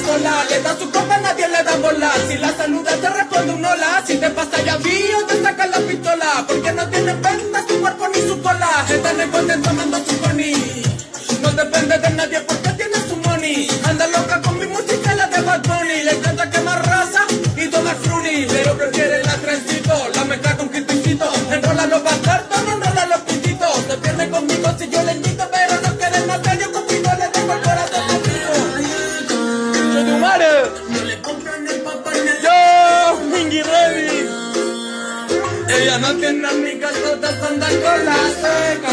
sola. Le da su copa, nadie le da bola. Si la saluda, te responde un hola. Si te pasa ya o te saca la pistola. Porque no tiene venta su cuerpo ni su cola. Están en tomando su pony. No depende de nadie porque tiene su money. Anda loca con mi música, la de Bad Bunny. Le encanta quemar raza y tomar fruny. Pero prefiere la trencito, la mezcla con quiticito. Enrola los bastardos, no enrola los pititos. Se pierde conmigo si yo le invito, No le compran el papá ni el ¡Yo! ¡Mingy Ready! Ella no tiene amigas, todas andan con la seca.